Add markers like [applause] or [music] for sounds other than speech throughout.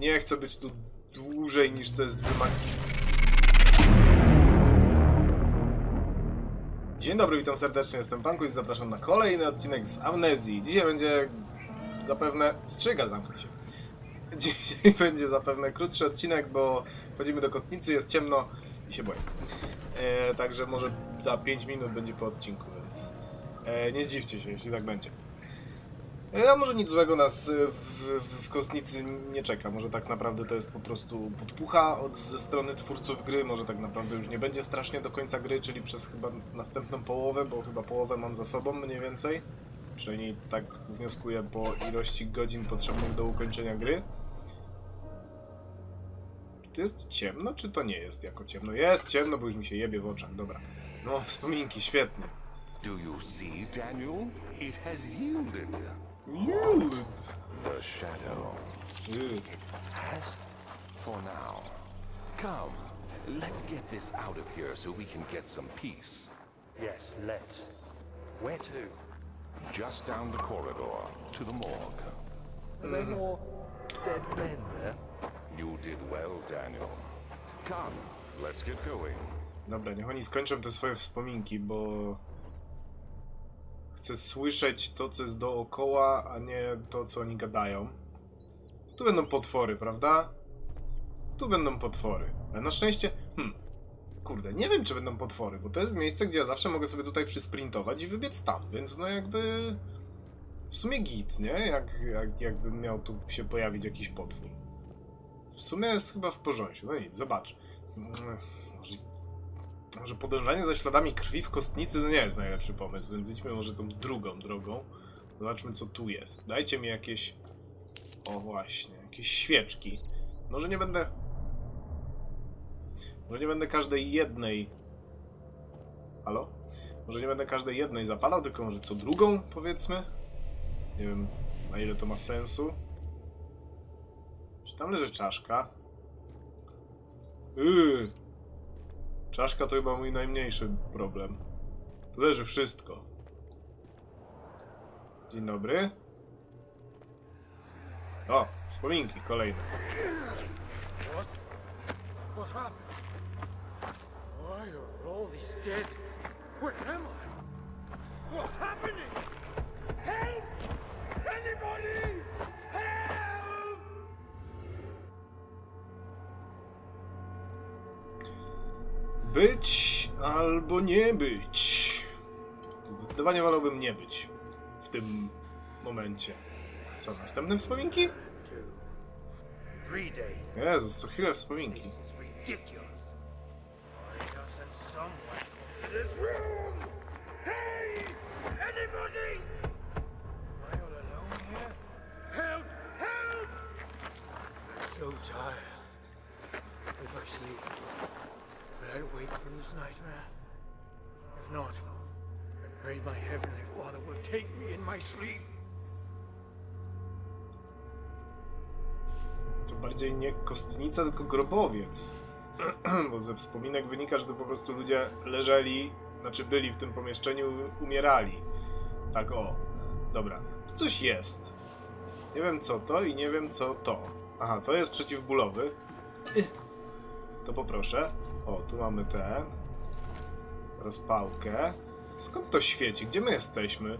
Nie chcę być tu dłużej niż to jest wymagane. Dzień dobry, witam serdecznie, jestem Panku i zapraszam na kolejny odcinek z Amnezji. Dzisiaj będzie zapewne... Strzyga, zamknij się. Dzisiaj [laughs] będzie zapewne krótszy odcinek, bo wchodzimy do kostnicy, jest ciemno i się boję. E, także może za 5 minut będzie po odcinku, więc e, nie zdziwcie się, jeśli tak będzie. A może nic złego nas w, w, w kostnicy nie czeka. Może tak naprawdę to jest po prostu podpucha od, ze strony twórców gry. Może tak naprawdę już nie będzie strasznie do końca gry, czyli przez chyba następną połowę, bo chyba połowę mam za sobą mniej więcej. Przynajmniej tak wnioskuję po ilości godzin potrzebnych do ukończenia gry. Czy to jest ciemno, czy to nie jest jako ciemno? Jest ciemno, bo już mi się jebie w oczach. Dobra. No, wspominki, świetnie. Do you see, Daniel? It has yielded. Juuu. The shadow Yy. has for now. Come, let's get this out of here so we can get some peace. Yes, let's. Where to? Just down the corridor to the morgue. Are there more dead men there? You did well, Daniel. Come, let's get going. Dobra, niech oni skończą te swoje wspominki, bo chcę słyszeć to, co jest dookoła, a nie to, co oni gadają. Tu będą potwory, prawda? Tu będą potwory. Ale na szczęście, hmm, kurde, nie wiem, czy będą potwory, bo to jest miejsce, gdzie ja zawsze mogę sobie tutaj przysprintować i wybiec tam, więc no jakby w sumie git, nie? Jak, jak, jakby miał tu się pojawić jakiś potwór. W sumie jest chyba w porządku. No nic, zobacz. Mm, Może może podążanie za śladami krwi w kostnicy to nie jest najlepszy pomysł, więc idźmy może tą drugą drogą. Zobaczmy, co tu jest. Dajcie mi jakieś... O, właśnie, jakieś świeczki. Może nie będę... Może nie będę każdej jednej... Halo? Może nie będę każdej jednej zapalał, tylko może co drugą, powiedzmy? Nie wiem, na ile to ma sensu. Czy tam leży czaszka? Yy, Czaszka to chyba mój najmniejszy problem. Tu leży wszystko. Dzień dobry. O, wspominki kolejne. What? Happened? Why are all these dead? Where am I? Być albo nie być. Zdecydowanie wolałbym nie być w tym momencie. Co, następne wspominki? Jezus, co chwilę wspominki. So tired. If I sleep, I wake from this nightmare? If not, I pray my heavenly Father will take me in my sleep. To bardziej nie kostnica, tylko grobowiec. [clears throat] Bo ze wspominek wynika, że to po prostu ludzie leżeli, znaczy byli w tym pomieszczeniu, umierali. Tak o. Dobra, tu coś jest. Nie wiem co to i nie wiem co to. Aha, to jest przeciwbólowy. Ych. To poproszę. O, tu mamy ten. Rozpałkę. Skąd to świeci? Gdzie my jesteśmy?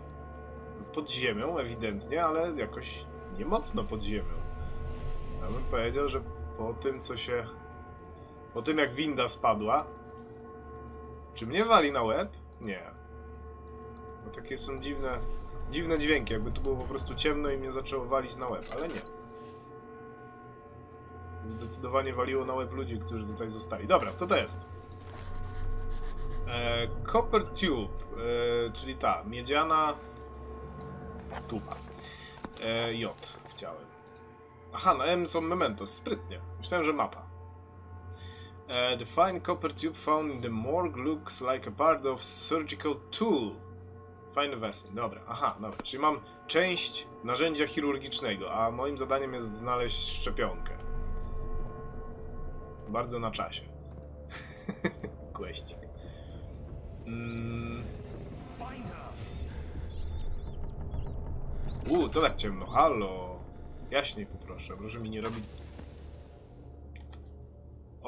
Pod ziemią, ewidentnie, ale jakoś nie mocno pod ziemią. Ja bym powiedział, że po tym, co się. Po tym, jak winda spadła. Czy mnie wali na łeb? Nie. Bo takie są dziwne. Dziwne dźwięki, jakby tu było po prostu ciemno i mnie zaczęło walić na łeb, ale nie. Zdecydowanie waliło na łeb ludzi, którzy tutaj zostali. Dobra, co to jest? E, copper Tube, e, czyli ta miedziana tuba. E, J chciałem. Aha, na M są mementos, sprytnie. Myślałem, że mapa. Uh, the fine copper tube found in the morgue looks like a part of surgical tool. Fine vessel. Dobra, aha, dobra. Czyli mam część narzędzia chirurgicznego, a moim zadaniem jest znaleźć szczepionkę. Bardzo na czasie. [laughs] Kłeścik. Mm. Uuu, co tak ciemno? Halo. Jaśniej poproszę, proszę mi nie robić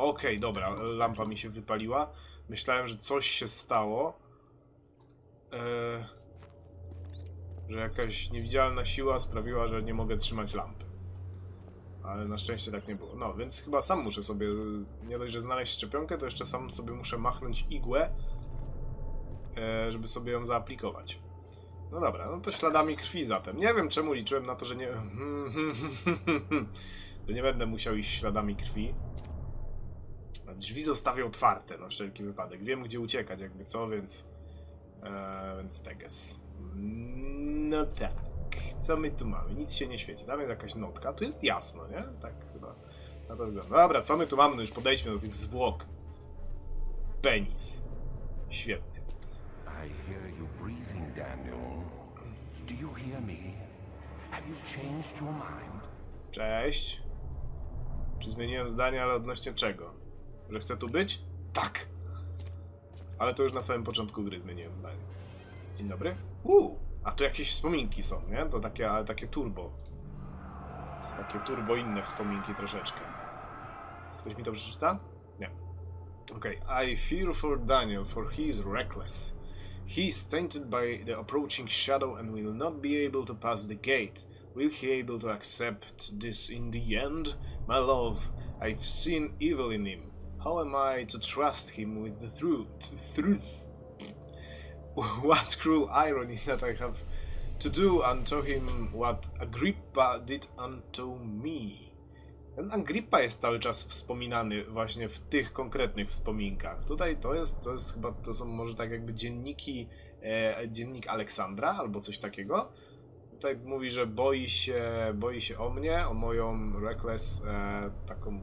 Okej, dobra, lampa mi się wypaliła. Myślałem, że coś się stało. Eee, że jakaś niewidzialna siła sprawiła, że nie mogę trzymać lampy. Ale na szczęście tak nie było. No, więc chyba sam muszę sobie, nie dość, że znaleźć szczepionkę, to jeszcze sam sobie muszę machnąć igłę, e, żeby sobie ją zaaplikować. No dobra, no to śladami krwi zatem. Nie wiem czemu liczyłem na to, że nie... [laughs] że nie będę musiał iść śladami krwi. Drzwi zostawię otwarte na wszelki wypadek. Wiem gdzie uciekać jakby co, więc... E, więc teges. No tak. Co my tu mamy? Nic się nie świeci. Tam jest jakaś notka. Tu jest jasno, nie? Tak chyba. Na to wygląda. Dobra, co my tu mamy? No już podejdźmy do tych zwłok. Penis. Świetnie. I hear you breathing, Daniel. Do you hear me? Have you changed your mind? Cześć. Czy zmieniłem zdanie, ale odnośnie czego? Że chcę tu być? Tak. Ale to już na samym początku gry zmieniłem zdanie. Dzień dobry. Uuu, a tu jakieś wspominki są, nie? To takie, ale takie turbo. Takie turbo inne wspominki troszeczkę. Ktoś mi to przeczyta? Nie. Okay. I fear for Daniel, for he is reckless. He is tainted by the approaching shadow and will not be able to pass the gate. Will he able to accept this in the end? My love, I've seen evil in him. How am I to trust him with the truth? Truth. What cruel irony [laughs] that I have to do unto him what Agrippa did unto me. Ten Agrippa jest cały czas wspominany właśnie w tych konkretnych wspominkach. Tutaj to jest, to jest chyba, to są może tak jakby dzienniki, e, dziennik Aleksandra albo coś takiego. Tutaj mówi, że boi się, boi się o mnie, o moją reckless e, taką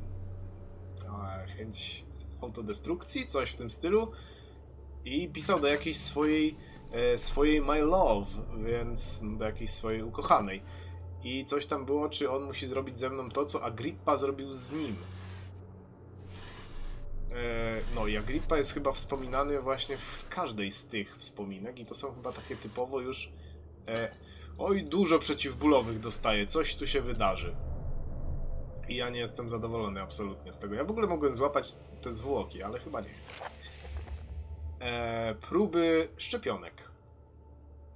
e, chęć autodestrukcji, coś w tym stylu. I pisał do jakiejś swojej, e, swojej my love, więc do jakiejś swojej ukochanej. I coś tam było, czy on musi zrobić ze mną to, co Agrippa zrobił z nim. E, no i Agrippa jest chyba wspominany właśnie w każdej z tych wspominek i to są chyba takie typowo już... E, oj, dużo przeciwbólowych dostaję, coś tu się wydarzy. I ja nie jestem zadowolony absolutnie z tego. Ja w ogóle mogłem złapać te zwłoki, ale chyba nie chcę. E, próby szczepionek.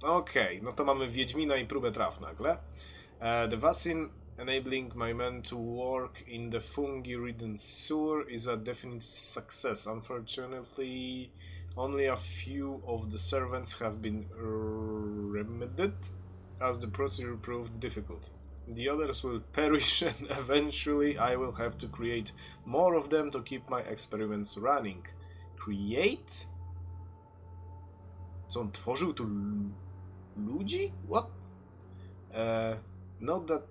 Okej, no to mamy Wiedźmina i próbę traw nagle. Uh, the vaccine enabling my men to work in the fungi-ridden sewer is a definite success. Unfortunately, only a few of the servants have been remedied, as the procedure proved difficult. The others will perish, [laughs] and eventually I will have to create more of them to keep my experiments running. Create? Co on tworzył tu ludzi? What? Uh, note that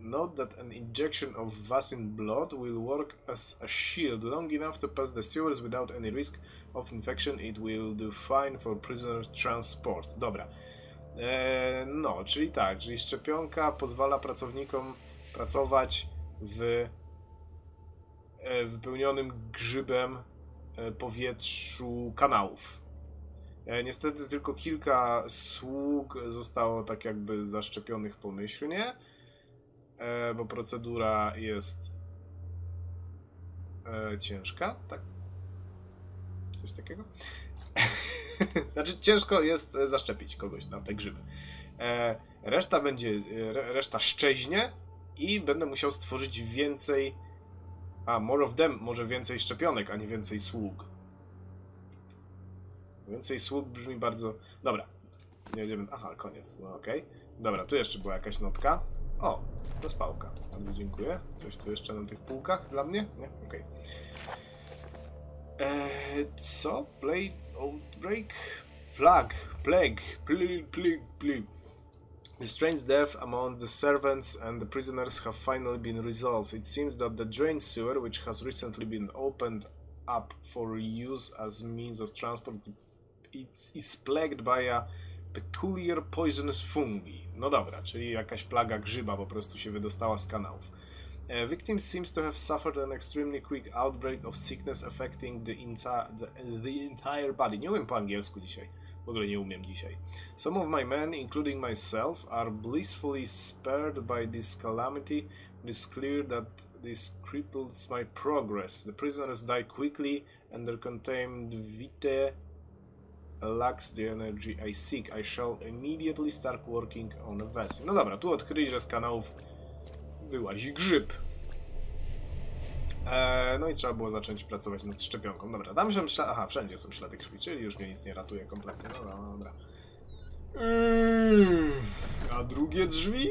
note that an injection of Vaccine blood will work as a shield long enough to pass the sewers without any risk of infection. It will do fine for prisoner transport. Dobra. E, no, czyli tak, czyli szczepionka pozwala pracownikom pracować w e, wypełnionym grzybem e, powietrzu kanałów. E, Niestety tylko kilka sług zostało tak jakby zaszczepionych pomyślnie, e, bo procedura jest e, ciężka, tak? Coś takiego? [laughs] znaczy ciężko jest zaszczepić kogoś na te grzyby. Reszta będzie, re- reszta szczeźnie i będę musiał stworzyć więcej, a more of them, może więcej szczepionek, a nie więcej sług. Więcej sług brzmi bardzo... Dobra. Nie będziemy... Aha, koniec. No okej. Dobra, tu jeszcze była jakaś notka. O, to jest pałka. Bardzo dziękuję. Coś tu jeszcze na tych półkach dla mnie? Nie? Okej. Eee, co? Play Outbreak? Plague. Plague. Plague. Plague. Plague. The strange death among the servants and the prisoners have finally been resolved. It seems that the drain sewer, which has recently been opened up for use as means of transport, it is plagued by a peculiar poisonous fungi. No dobra, czyli jakaś plaga grzyba po prostu się wydostała z kanałów. Uh, victim seems to have suffered an extremely quick outbreak of sickness affecting the, the, the entire body. Nie umiem po angielsku dzisiaj. W ogóle nie umiem dzisiaj. Some of my men, including myself, are blissfully spared by this calamity, It is clear that this cripples my progress. The prisoners die quickly and their contained vitae lacks the energy I seek. I shall immediately start working on a vessel. No dobra, tu odkryli, że z kanałów wyłazi grzyb. Eee, no i trzeba było zacząć pracować nad szczepionką. Dobra, dam się ślady. Aha, wszędzie są ślady krwi, czyli już mnie nic nie ratuje kompletnie. Dobra, dobra. Mm, a drugie drzwi?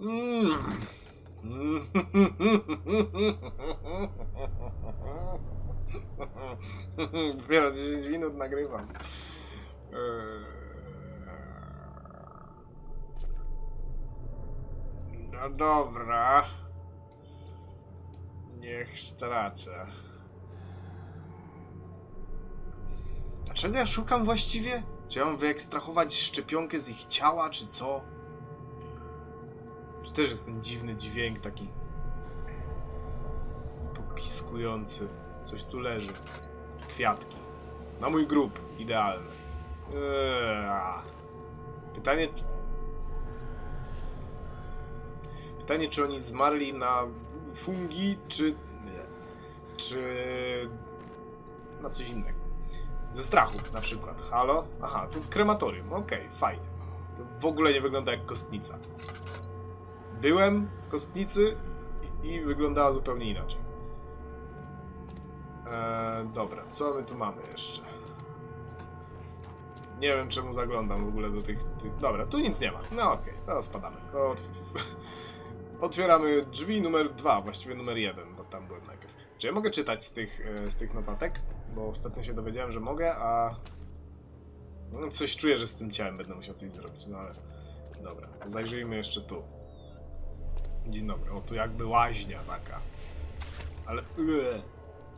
Mm. [laughs] [laughs] Dopiero 10 minut nagrywam. Eee. No dobra. Niech stracę. Dlaczego ja szukam właściwie? Czy ja mam wyekstrahować szczepionkę z ich ciała, czy co? To też jest ten dziwny dźwięk taki popiskujący. Coś tu leży. Kwiatki. Na mój grób. Idealne. Eee. Pytanie... Pytanie, czy oni zmarli na fungi, czy... Czy... Na coś innego. Ze strachu na przykład. Halo? Aha, tu krematorium. Okej, fajnie. To w ogóle nie wygląda jak kostnica. Byłem w kostnicy i wyglądała zupełnie inaczej. Eee, dobra, co my tu mamy jeszcze? Nie wiem czemu zaglądam w ogóle do tych... tych... Dobra, tu nic nie ma. No okej, spadamy. To ot... [laughs] Otwieramy drzwi numer dwa, właściwie numer jeden, bo tam byłem najpierw. Czy ja mogę czytać z tych, e, z tych notatek? Bo ostatnio się dowiedziałem, że mogę, a... No, coś czuję, że z tym ciałem będę musiał coś zrobić, no ale... Dobra, zajrzyjmy jeszcze tu. Dzień dobry. O, tu jakby łaźnia taka. Ale... Ue.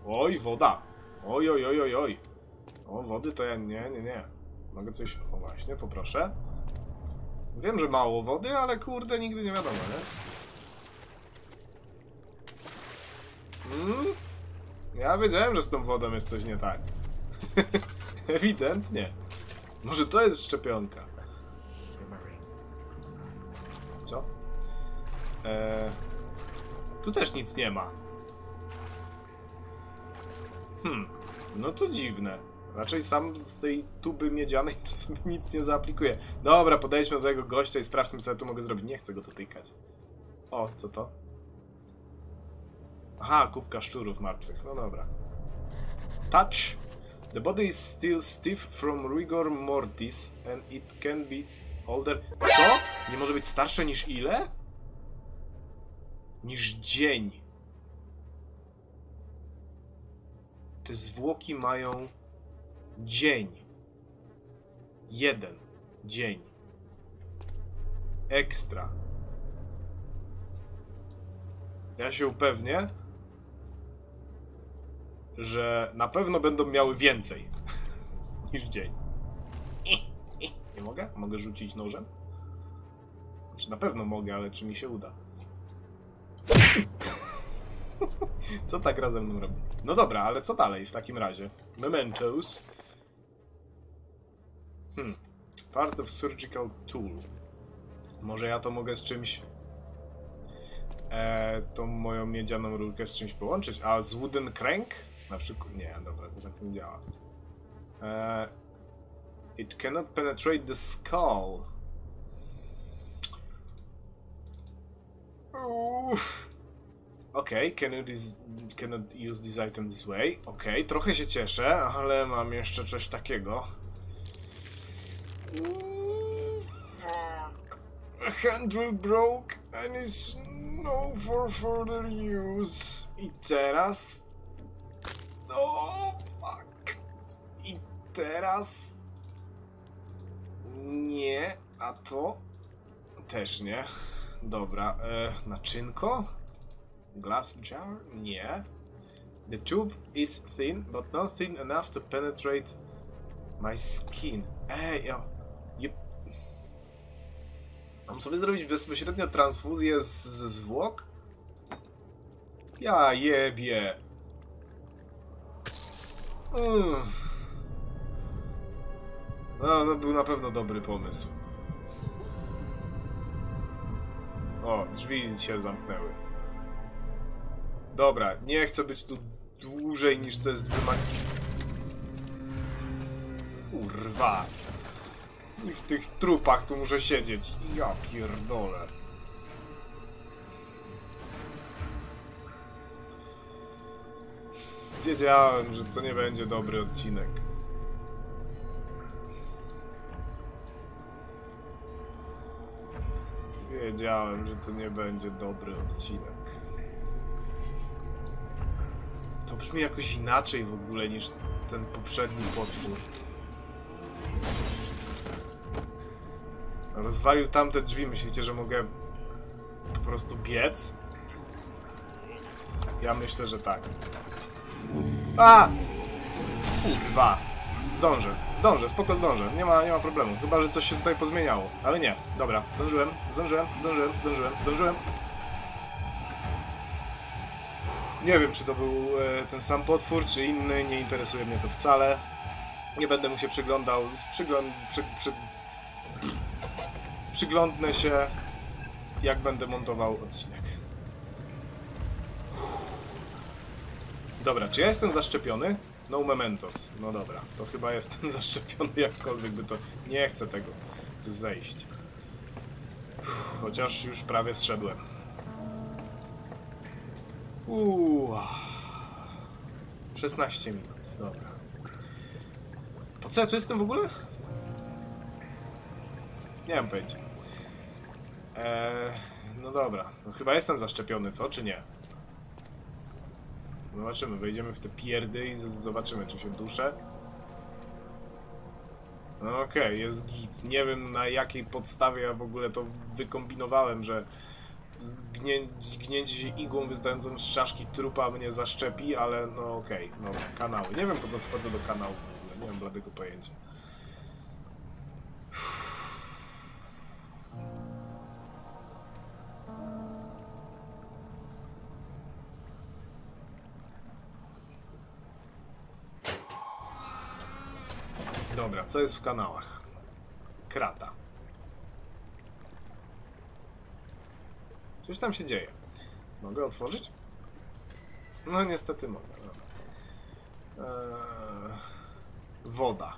Oj, woda. Oj, oj, oj, oj, oj. O, wody to ja... Nie, nie, nie. Mogę coś... O, właśnie, poproszę. Wiem, że mało wody, ale kurde, nigdy nie wiadomo, nie? Mm? Ja wiedziałem, że z tą wodą jest coś nie tak. [laughs] Ewidentnie. Może to jest szczepionka. Co? Eee, tu też nic nie ma. Hmm, no to dziwne. Raczej sam z tej tuby miedzianej [laughs] nic nie zaaplikuje. Dobra, podejdźmy do tego gościa i sprawdźmy, co ja tu mogę zrobić. Nie chcę go dotykać. O, co to? Aha, kubka szczurów martwych. No dobra. Touch. The body is still stiff from rigor mortis and it can be older. Co? Nie może być starsze niż ile? Niż dzień. Te zwłoki mają dzień. Jeden dzień. Ekstra. Ja się upewnię, że na pewno będą miały więcej [laughs] niż dzień. Nie mogę? Mogę rzucić nożem? Znaczy na pewno mogę, ale czy mi się uda? [laughs] Co tak razem mną robi? No dobra, ale co dalej w takim razie? Mementos. Hmm. Part of surgical tool. Może ja to mogę z czymś... E, tą moją miedzianą rurkę z czymś połączyć? A z wooden crank? Na przykład... Nie, dobra, to tak nie działa. E, it cannot penetrate the skull. Uff. Okej, cannot, is- cannot use this item this way. Okej, trochę się cieszę, ale mam jeszcze coś takiego. A handle broke and is no for further use. I teraz... O, fuck. I teraz... Nie, a to... Też nie. Dobra, e, naczynko? Glass jar? Nie. The tube is thin, but not thin enough to penetrate my skin. Ej, ja... Je... Mam sobie zrobić bezpośrednio transfuzję z, ze zwłok? Ja jebie. Uff. No, no był na pewno dobry pomysł. O, drzwi się zamknęły. Dobra, nie chcę być tu dłużej niż to jest wymag... Kurwa. I w tych trupach tu muszę siedzieć. Ja pierdolę. Wiedziałem, że to nie będzie dobry odcinek. Wiedziałem, że to nie będzie dobry odcinek. Brzmi jakoś inaczej w ogóle niż ten poprzedni potwór. Rozwalił tamte drzwi. Myślicie, że mogę po prostu biec? Ja myślę, że tak. A! Kurwa! Zdążę, zdążę, spoko zdążę. Nie ma, nie ma problemu. Chyba, że coś się tutaj pozmieniało. Ale nie. Dobra, zdążyłem, zdążyłem, zdążyłem, zdążyłem, zdążyłem. Nie wiem, czy to był e, ten sam potwór, czy inny. Nie interesuje mnie to wcale. Nie będę mu się przyglądał. Przygląd... Przy, przy, przyglądnę się, jak będę montował odcinek. Dobra, czy ja jestem zaszczepiony? No mementos. No dobra, to chyba jestem [laughs] zaszczepiony jakkolwiek by to... Nie chcę tego. Chcę zejść. Chociaż już prawie zszedłem. Uuu. 16 minut, dobra. Po co ja tu jestem w ogóle? Nie mam pojęcia. Eee, no dobra, no chyba jestem zaszczepiony, co, czy nie? Zobaczymy, wejdziemy w te pierdy i zobaczymy, czy się duszę. No okej, jest git. Nie wiem na jakiej podstawie ja w ogóle to wykombinowałem, że zgnięć, gnięcie się igłą wystającą z czaszki trupa mnie zaszczepi, ale no okej, no kanały. Nie wiem po co wchodzę do kanału w ogóle, nie mam bladego pojęcia. Dobra, co jest w kanałach? Krata. Coś tam się dzieje. Mogę otworzyć? No niestety mogę. Eee, woda.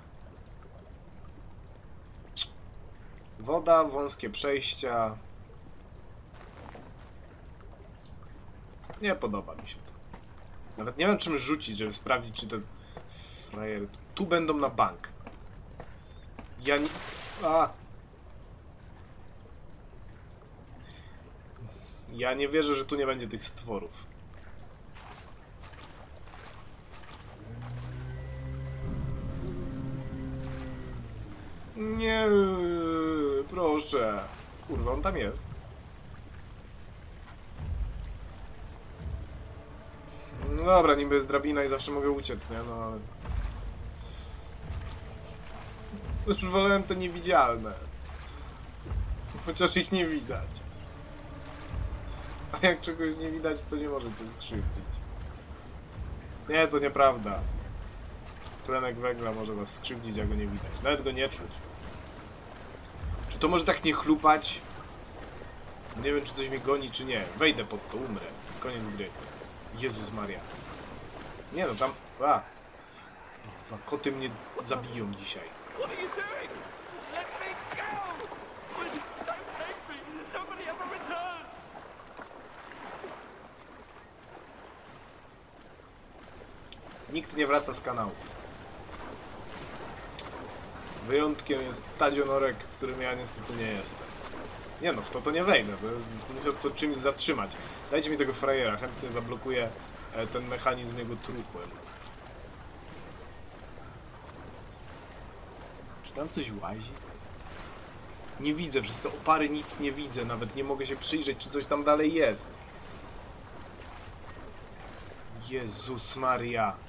Woda, wąskie przejścia. Nie podoba mi się to. Nawet nie wiem czym rzucić, żeby sprawdzić, czy te frajery tu będą na bank. Ja nie... A! Ja nie wierzę, że tu nie będzie tych stworów. Nie, proszę. Kurwa, on tam jest. No dobra, niby jest drabina i zawsze mogę uciec, nie? No ale... Już wolałem to niewidzialne. Chociaż ich nie widać. A [laughs] jak czegoś nie widać, to nie możecie skrzywdzić. Nie, to nieprawda. Tlenek węgla może was skrzywdzić, jak go nie widać. Nawet go nie czuć. Czy to może tak nie chlupać? Nie wiem, czy coś mnie goni, czy nie. Wejdę pod to, umrę. Koniec gry. Jezus Maria. Nie no, tam... A. Koty mnie zabiją dzisiaj. What are you doing? Let me go! Please, don't take me! Nobody ever returns! Nikt nie wraca z kanałów. Wyjątkiem jest Tadzionorek, którym ja niestety nie jestem. Nie no, w to to nie wejdę, bo muszę to czymś zatrzymać. Dajcie mi tego frajera, chętnie zablokuję e, ten mechanizm jego truchłem. Czy tam coś łazi? Nie widzę, przez te opary nic nie widzę, nawet nie mogę się przyjrzeć, czy coś tam dalej jest. Jezus Maria.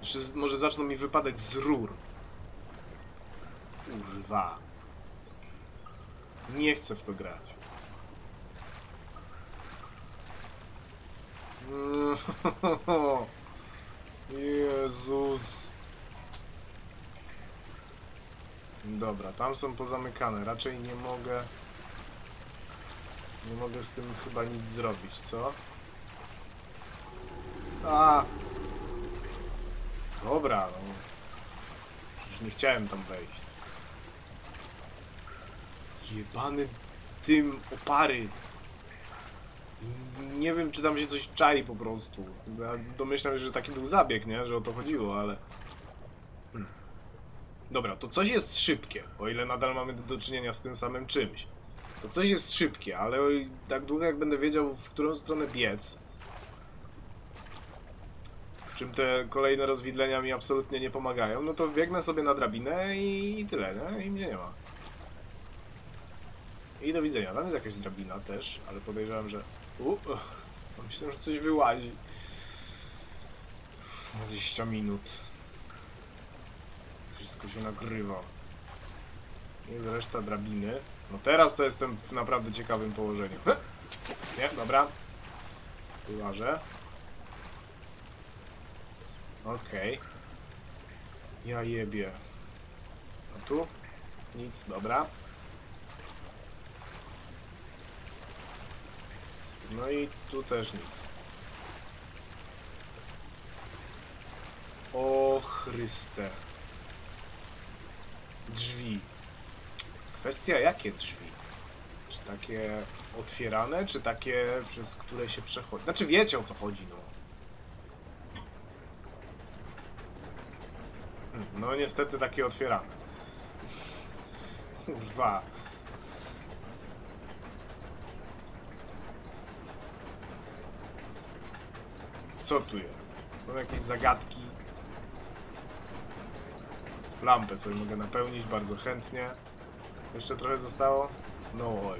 Jeszcze może zaczną mi wypadać z rur. Kurwa. Nie chcę w to grać. [laughs] Jezus. Dobra, tam są pozamykane. Raczej nie mogę Nie mogę z tym chyba nic zrobić, co? A! Dobra, no. Już nie chciałem tam wejść. Jebany dym opary. Nie wiem, czy tam się coś czai po prostu. Ja domyślam się, że taki był zabieg, nie? Że o to chodziło, ale... Hmm. Dobra, to coś jest szybkie, o ile nadal mamy do, czynienia z tym samym czymś. To coś jest szybkie, ale tak długo jak będę wiedział, w którą stronę biec, czym te kolejne rozwidlenia mi absolutnie nie pomagają, no to biegnę sobie na drabinę i, tyle, nie? I mnie nie ma. I do widzenia. Tam jest jakaś drabina też, ale podejrzewam, że... U, myślę, że coś wyłazi. 20 minut. Wszystko się nagrywa. Jest reszta drabiny. No teraz to jestem w naprawdę ciekawym położeniu. Nie, dobra. Wyłażę. Okej. Ja jebie. A tu? Nic, dobra. No i tu też nic. O Chryste. Drzwi. Kwestia jakie drzwi? Czy takie otwierane, czy takie, przez które się przechodzi? Znaczy wiecie o co chodzi, no. Hmm, No niestety takie otwierane. Kurwa. Co tu jest? Są jakieś zagadki. Lampę sobie mogę napełnić bardzo chętnie. Jeszcze trochę zostało? No oj.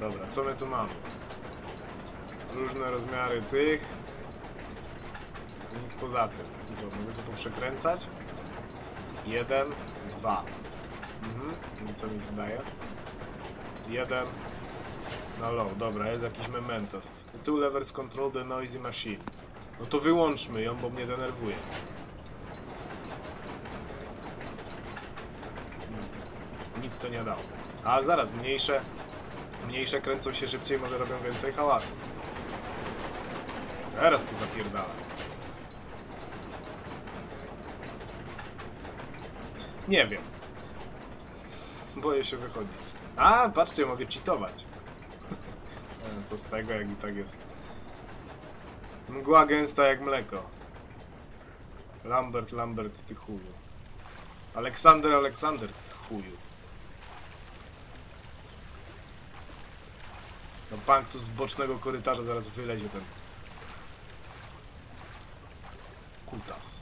Dobra, co my tu mamy? Różne rozmiary tych. Nic poza tym. Co, mogę sobie poprzekręcać? Jeden, dwa. Mhm. Co mi to daje? Jeden. No low, dobra, jest jakiś mementos. The two levers control the noisy machine. No to wyłączmy ją, bo mnie denerwuje. Nic to nie dało. A zaraz, mniejsze. Mniejsze kręcą się szybciej, może robią więcej hałasu. Teraz to zapierdala. Nie wiem. Boję się wychodzić. A, patrzcie, mogę cheatować. E, Co z tego, jak i tak jest. Mgła gęsta jak mleko. Lambert, Lambert, ty chuju. Aleksander, Aleksander, ty chuju. No bank tu z bocznego korytarza zaraz wylezie ten kutas.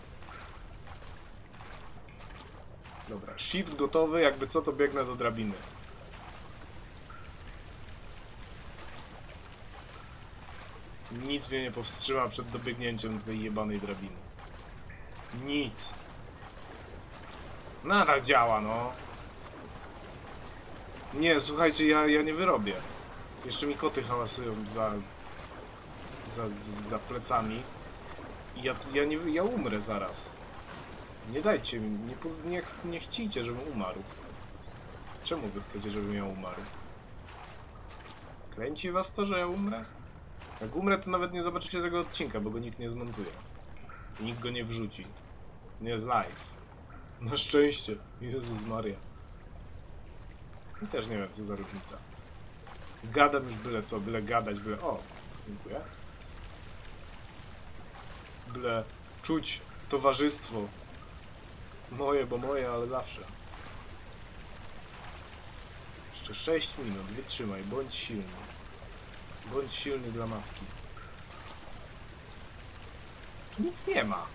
Dobra, shift gotowy, jakby co to biegnę do drabiny. Nic mnie nie powstrzyma przed dobiegnięciem do tej jebanej drabiny. Nic. Nadal działa, no. Nie, słuchajcie, ja, ja nie wyrobię. Jeszcze mi koty hałasują za, za, za, za plecami. I Ja, ja, nie, ja umrę zaraz. Nie dajcie mi, nie, nie, nie żebym umarł. Czemu wy chcecie, żebym ja umarł? Kręci was to, że ja umrę? Jak umrę, to nawet nie zobaczycie tego odcinka, bo go nikt nie zmontuje. I nikt go nie wrzuci. Nie jest live. Na szczęście. Jezus Maria. I też nie wiem, co za różnica. Gadam już byle co, byle gadać, byle... O, dziękuję. Byle czuć towarzystwo. Moje, bo moje, ale zawsze. Jeszcze 6 minut, wytrzymaj, bądź silny. Bądź silny dla matki. Tu nic nie ma.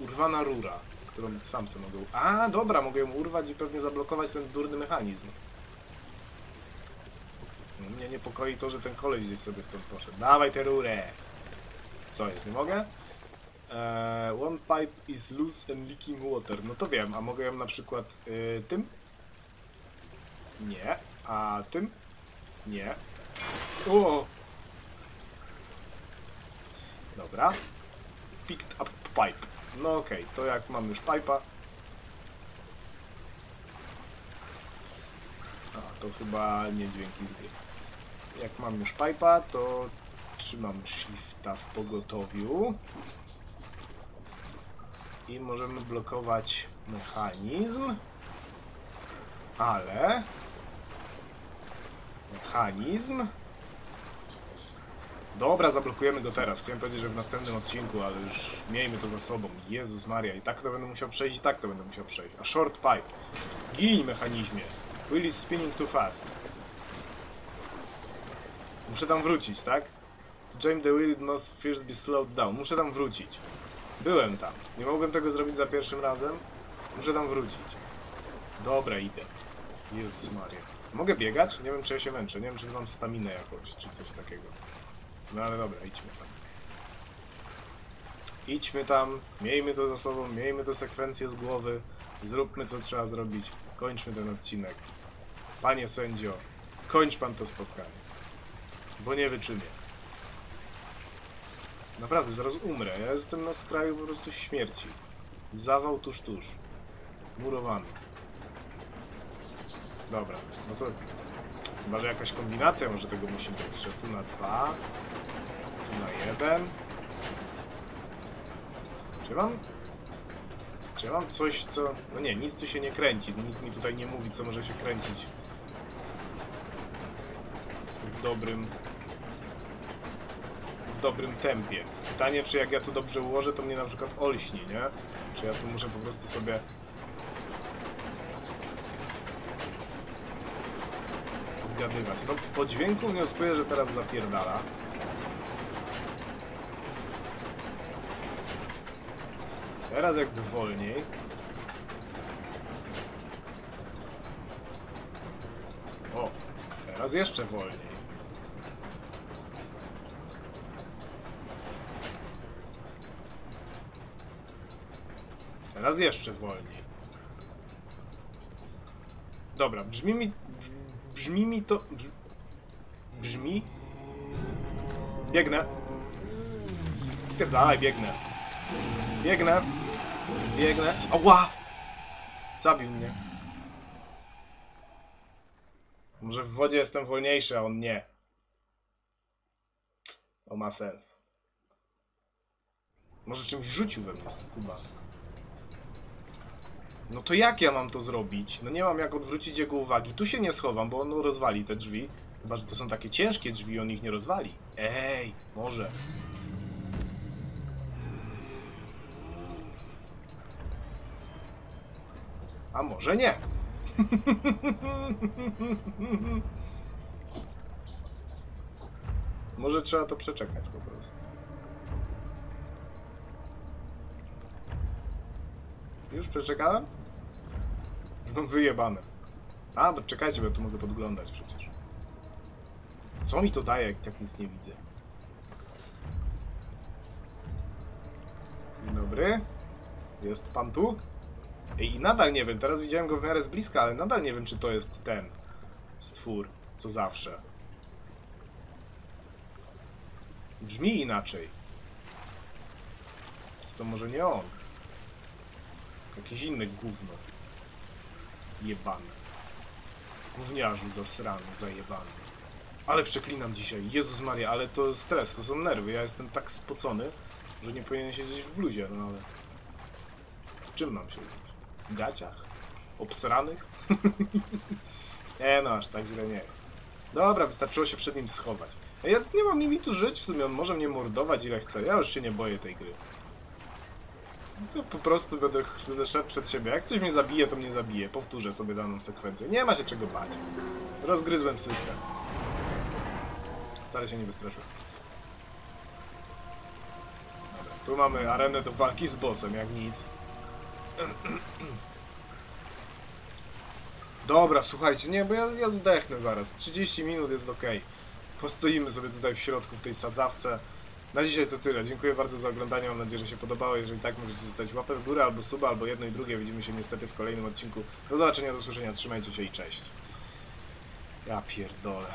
Urwana rura, którą sam sobie mogę... A, dobra, mogę ją urwać i pewnie zablokować ten durny mechanizm. Mnie niepokoi to, że ten kolej gdzieś sobie stąd poszedł. Dawaj tę rurę! Co jest, nie mogę? Eee, one pipe is loose and leaking water. No to wiem, a mogę ją na przykład y, tym? Nie. A tym? Nie. O! Dobra. Picked up pipe. No okej, to jak mam już pipa. A, to chyba nie dźwięki z gry. Jak mam już pipa, to trzymam shifta w pogotowiu. I możemy blokować mechanizm. Ale... Mechanizm... Dobra, zablokujemy go teraz. Chciałem powiedzieć, że w następnym odcinku, ale już miejmy to za sobą. Jezus Maria, i tak to będę musiał przejść, i tak to będę musiał przejść. A short pipe. Gin, mechanizmie. Wheel is spinning too fast. Muszę tam wrócić, tak? To James the wheel must first be slowed down. Muszę tam wrócić. Byłem tam. Nie mogłem tego zrobić za pierwszym razem. Muszę tam wrócić. Dobra, idę. Jezus Maria. Mogę biegać? Nie wiem, czy ja się męczę. Nie wiem, czy mam staminę jakąś, czy coś takiego. No ale dobra, idźmy tam. Idźmy tam, miejmy to za sobą, miejmy tę sekwencję z głowy, zróbmy co trzeba zrobić, kończmy ten odcinek. Panie sędzio, kończ pan to spotkanie, bo nie wyczynię. Naprawdę, zaraz umrę, ja jestem na skraju po prostu śmierci. Zawał tuż, tuż. Murowany. Dobra, no to Chyba, że jakaś kombinacja może tego musi być, że tu na dwa, tu na jeden. Czy mam... Czy mam coś, co... No nie, nic tu się nie kręci, nic mi tutaj nie mówi, co może się kręcić. W dobrym... Dobrym tempie. Pytanie, czy jak ja tu dobrze ułożę, to mnie na przykład olśni, nie? Czy ja tu muszę po prostu sobie... zgadywać. No, po dźwięku wnioskuję, że teraz zapierdala. Teraz jakby wolniej. O, teraz jeszcze wolniej. Teraz jeszcze wolniej. Dobra, brzmi mi... Brzmi mi to... brz- Brzmi? Biegnę. Spierdalaj, biegnę. Biegnę. Biegnę. Ała! Zabił mnie. Może w wodzie jestem wolniejszy, a on nie. To ma sens. Może czymś rzucił we mnie skuba. No to jak ja mam to zrobić? No nie mam jak odwrócić jego uwagi. Tu się nie schowam, bo on rozwali te drzwi. Chyba, że to są takie ciężkie drzwi on ich nie rozwali. Ej, może. A może nie. [laughs] może trzeba to przeczekać po prostu. Już przeczekałem? Mam wyjebane. A, no czekajcie, bo ja tu mogę podglądać przecież. Co mi to daje, jak tak nic nie widzę? Dzień dobry. Jest pan tu? I nadal nie wiem, teraz widziałem go w miarę z bliska, ale nadal nie wiem, czy to jest ten stwór, co zawsze. Brzmi inaczej. Więc to może nie on. Jakieś inne gówno. Jebane. Gówniarzu zasrany, zajebany. Ale przeklinam dzisiaj. Jezus Maria, ale to stres, to są nerwy. Ja jestem tak spocony, że nie powinienem siedzieć w bluzie, no ale... W czym mam siedzieć? W gaciach? Obsranych? [laughs] nie no, aż tak źle nie jest. Dobra, wystarczyło się przed nim schować. Ja nie mam limitu żyć, w sumie on może mnie mordować ile chce. Ja już się nie boję tej gry. No, po prostu będę, będę szedł przed siebie. Jak coś mnie zabije, to mnie zabije. Powtórzę sobie daną sekwencję. Nie ma się czego bać. Rozgryzłem system. Wcale się nie wystraszyłem. Dobra, tu mamy arenę do walki z bossem, jak nic. Dobra, słuchajcie, nie, bo ja, ja zdechnę zaraz. 30 minut jest ok. Postoimy sobie tutaj w środku, w tej sadzawce. Na dzisiaj to tyle. Dziękuję bardzo za oglądanie. Mam nadzieję, że się podobało. Jeżeli tak, możecie zostawić łapę w górę albo suba, albo jedno i drugie. Widzimy się niestety w kolejnym odcinku. Do zobaczenia, do słyszenia. Trzymajcie się i cześć. Ja pierdolę.